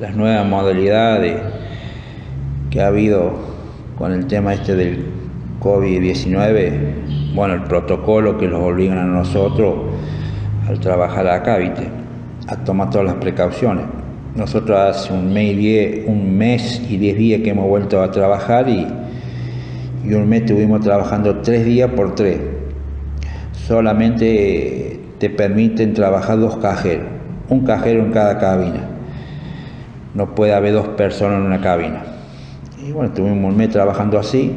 las nuevas modalidades que ha habido con el tema este del COVID-19, bueno, el protocolo que los obligan a nosotros al trabajar acá, ¿viste? A tomar todas las precauciones. Nosotros hace un mes y diez, un mes y diez días que hemos vuelto a trabajar y, y un mes estuvimos trabajando tres días por tres. Solamente te permiten trabajar dos cajeros, un cajero en cada cabina. No puede haber dos personas en una cabina. Y bueno, estuvimos un mes trabajando así.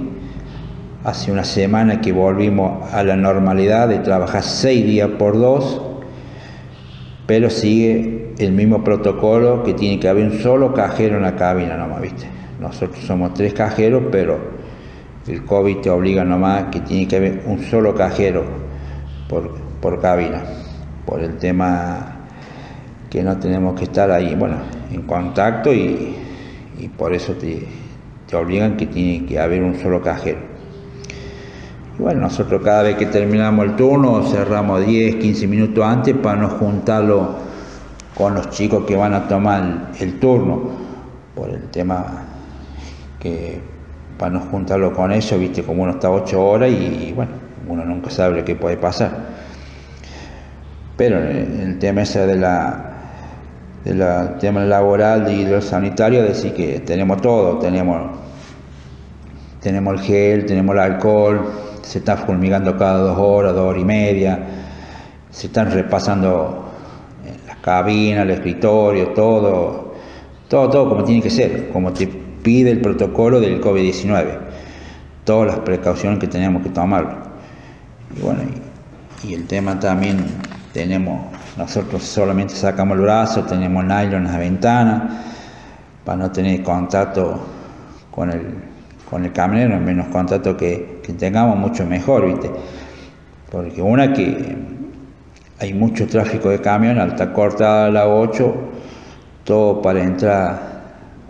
Hace una semana que volvimos a la normalidad de trabajar seis días por dos, pero sigue el mismo protocolo que tiene que haber un solo cajero en la cabina nomás, ¿viste? Nosotros somos tres cajeros, pero el COVID te obliga nomás que tiene que haber un solo cajero por, por cabina, por el tema que no tenemos que estar ahí, bueno, en contacto y, y por eso te, te obligan que tiene que haber un solo cajero. Y bueno, nosotros cada vez que terminamos el turno cerramos 10, 15 minutos antes para no juntarlo con los chicos que van a tomar el turno, por el tema que para no juntarlo con ellos, viste, como uno está 8 horas y, bueno, uno nunca sabe lo que puede pasar. Pero el, tema ese de la del tema laboral y lo sanitario, decir que tenemos todo, tenemos, tenemos el gel, tenemos el alcohol, se está fulmigando cada dos horas, dos horas y media, se están repasando las cabinas, el escritorio, todo, todo, todo como tiene que ser, como te pide el protocolo del COVID-19, todas las precauciones que tenemos que tomar. Y bueno, y el tema también tenemos, nosotros solamente sacamos el brazo, tenemos nylon en las ventanas para no tener contacto con el, con el camionero, menos contacto que, que tengamos, mucho mejor, ¿viste? Porque una que hay mucho tráfico de camión, alta cortada la 8, todo para entrar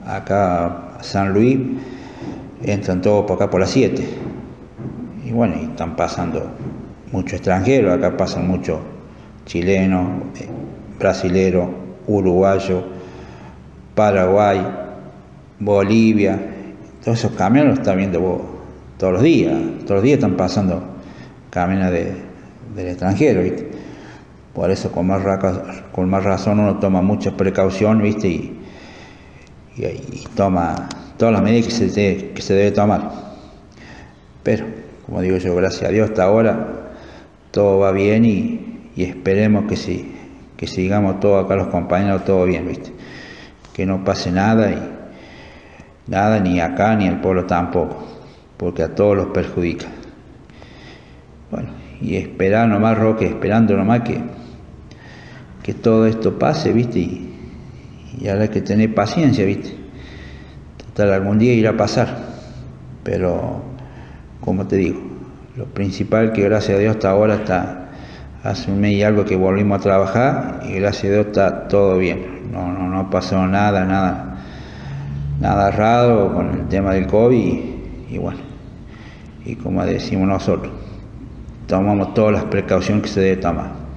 acá a San Luis, entran todos por acá por las 7. Y bueno, y están pasando muchos extranjeros, acá pasan muchos chileno, brasilero, uruguayo, Paraguay, Bolivia, todos esos camiones los están viendo vos todos los días, todos los días están pasando camiones de, del extranjero, ¿viste? Por eso con más, con más razón uno toma mucha precaución, ¿viste? Y, y, toma todas las medidas que se, que se debe tomar. Pero, como digo yo, gracias a Dios hasta ahora todo va bien y, y esperemos que, sí, que sigamos todos acá los compañeros, todo bien, ¿viste? Que no pase nada y nada, ni acá ni al pueblo tampoco, porque a todos los perjudica. Bueno, y esperar nomás, Roque, esperando nomás que, que todo esto pase, ¿viste? Y, y ahora hay que tener paciencia, ¿viste? Total, algún día irá a pasar, pero como te digo, lo principal que gracias a Dios hasta ahora está hace un mes y algo que volvimos a trabajar y gracias a está todo bien. No, no, no pasó nada, nada, nada raro con el tema del COVID y, y bueno, y como decimos nosotros, tomamos todas las precauciones que se debe tomar.